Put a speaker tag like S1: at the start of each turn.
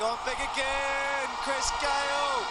S1: gone big again. Chris Gale.